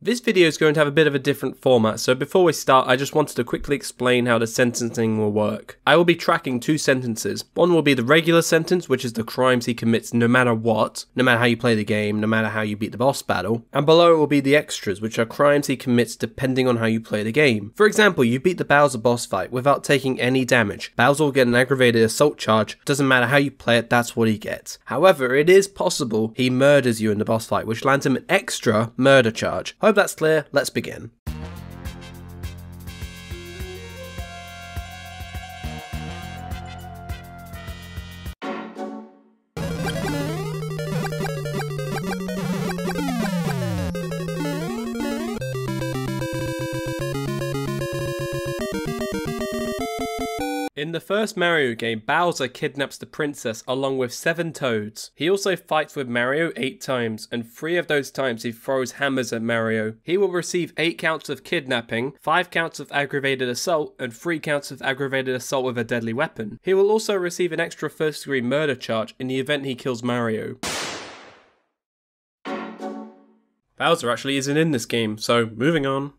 This video is going to have a bit of a different format, so before we start, I just wanted to quickly explain how the sentencing will work. I will be tracking two sentences. One will be the regular sentence, which is the crimes he commits no matter what, no matter how you play the game, no matter how you beat the boss battle. And below it will be the extras, which are crimes he commits depending on how you play the game. For example, you beat the Bowser boss fight without taking any damage. Bowser will get an aggravated assault charge, doesn't matter how you play it, that's what he gets. However, it is possible he murders you in the boss fight, which lands him an extra murder charge. Hope that's clear, let's begin. In the first Mario game, Bowser kidnaps the princess along with seven toads. He also fights with Mario eight times, and three of those times he throws hammers at Mario. He will receive eight counts of kidnapping, five counts of aggravated assault, and three counts of aggravated assault with a deadly weapon. He will also receive an extra first degree murder charge in the event he kills Mario. Bowser actually isn't in this game, so moving on.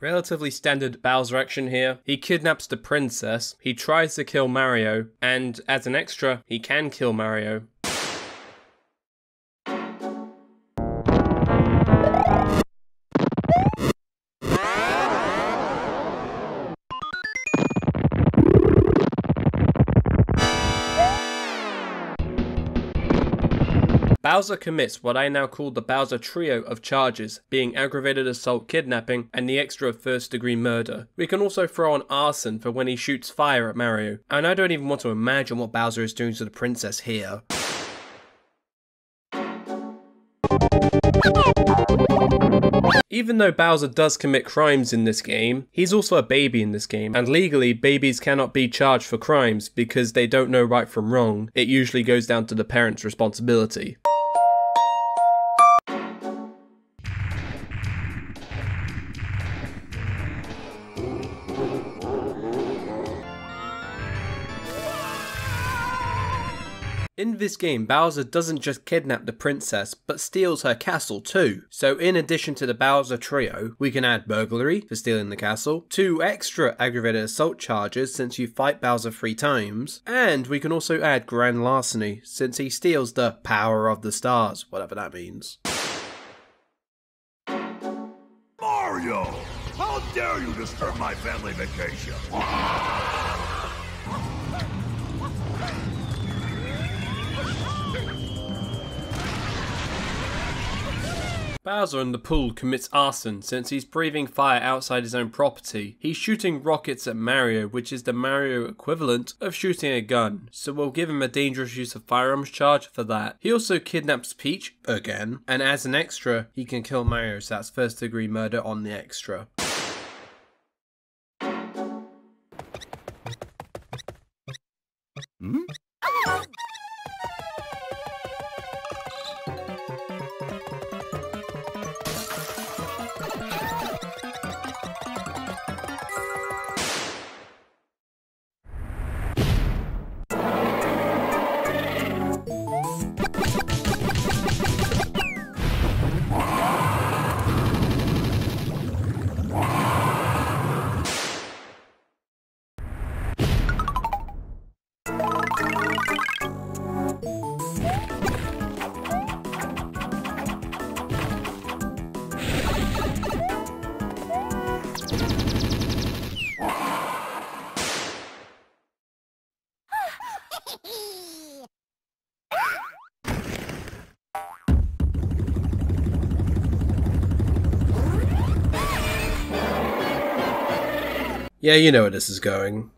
Relatively standard Bowser action here. He kidnaps the princess, he tries to kill Mario, and as an extra, he can kill Mario. Bowser commits what I now call the Bowser trio of charges, being aggravated assault, kidnapping, and the extra first degree murder. We can also throw on arson for when he shoots fire at Mario, and I don't even want to imagine what Bowser is doing to the princess here. Even though Bowser does commit crimes in this game, he's also a baby in this game, and legally, babies cannot be charged for crimes because they don't know right from wrong. It usually goes down to the parent's responsibility. This game, Bowser doesn't just kidnap the princess, but steals her castle too. So in addition to the Bowser trio, we can add burglary for stealing the castle, two extra aggravated assault charges since you fight Bowser three times, and we can also add grand larceny since he steals the power of the stars, whatever that means. Mario! How dare you disturb my family vacation? Bowser in the pool commits arson since he's breathing fire outside his own property. He's shooting rockets at Mario, which is the Mario equivalent of shooting a gun, so we'll give him a dangerous use of firearms charge for that. He also kidnaps Peach, again, and as an extra, he can kill Mario, so that's first degree murder on the extra. Yeah, you know where this is going.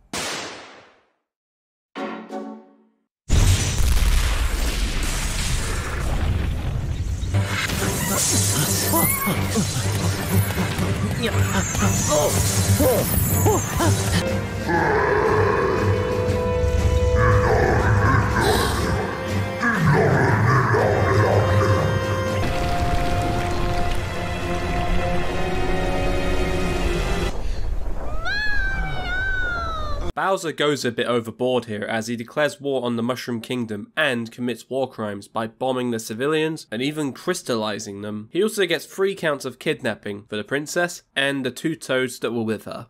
Bowser goes a bit overboard here as he declares war on the Mushroom Kingdom and commits war crimes by bombing the civilians and even crystallizing them. He also gets three counts of kidnapping for the princess and the two toads that were with her.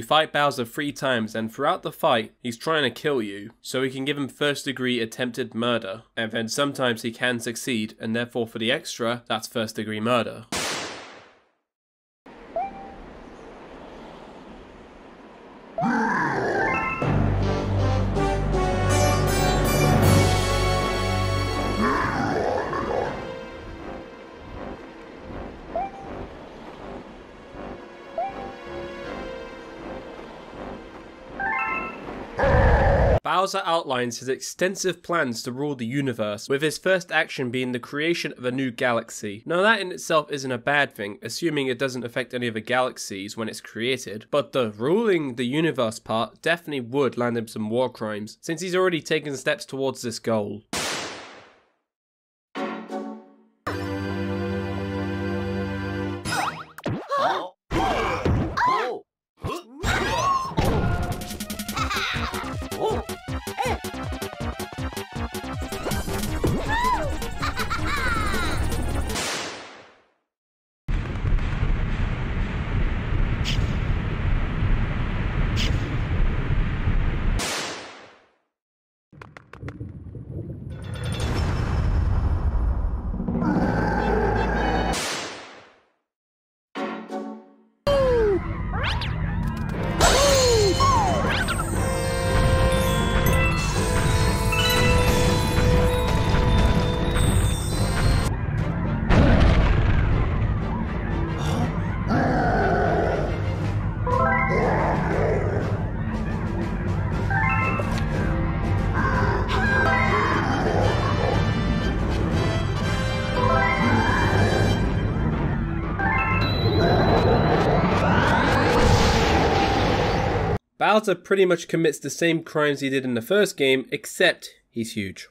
You fight Bowser three times, and throughout the fight, he's trying to kill you, so he can give him first degree attempted murder. And then sometimes he can succeed, and therefore for the extra, that's first degree murder. Bowser outlines his extensive plans to rule the universe, with his first action being the creation of a new galaxy. Now that in itself isn't a bad thing, assuming it doesn't affect any of the galaxies when it's created, but the ruling the universe part definitely would land him some war crimes, since he's already taken steps towards this goal. Bowser pretty much commits the same crimes he did in the first game, except he's huge.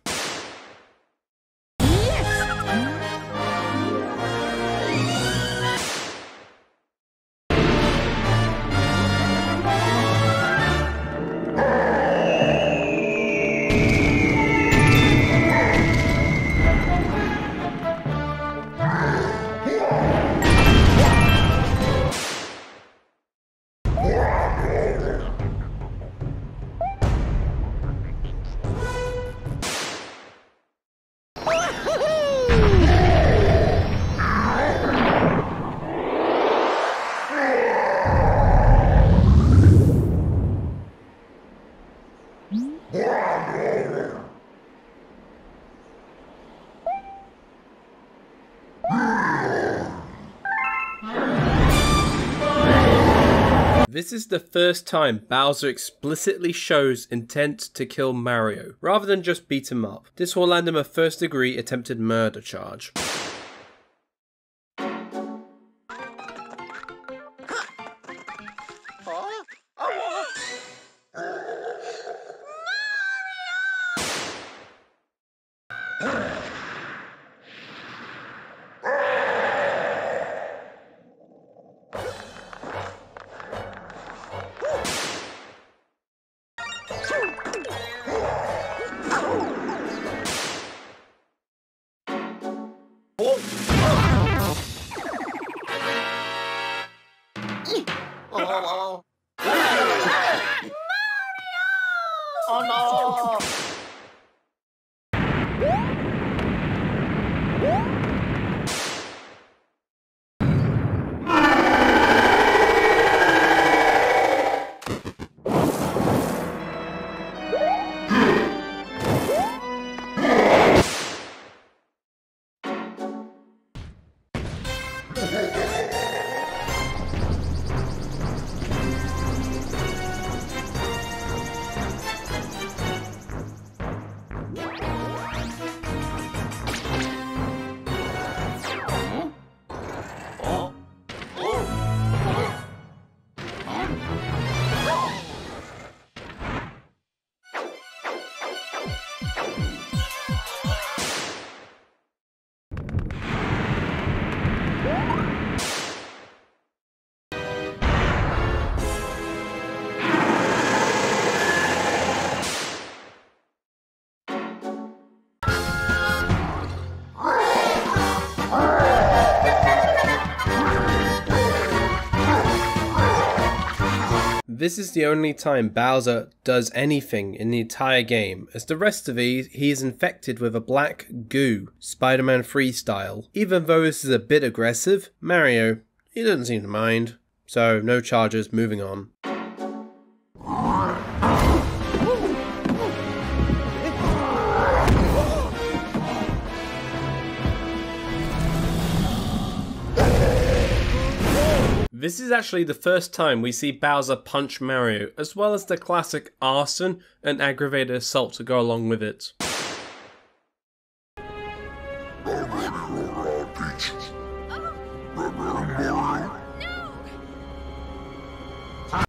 This is the first time Bowser explicitly shows intent to kill Mario, rather than just beat him up. This will land him a first degree attempted murder charge. Oh, oh no! This is the only time Bowser does anything in the entire game, as the rest of these, he is infected with a black goo, Spider Man freestyle. Even though this is a bit aggressive, Mario, he doesn't seem to mind. So, no charges, moving on. This is actually the first time we see Bowser punch Mario, as well as the classic arson and aggravated assault to go along with it.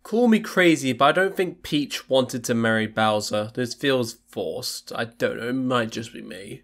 Call me crazy, but I don't think Peach wanted to marry Bowser. This feels forced. I don't know, it might just be me.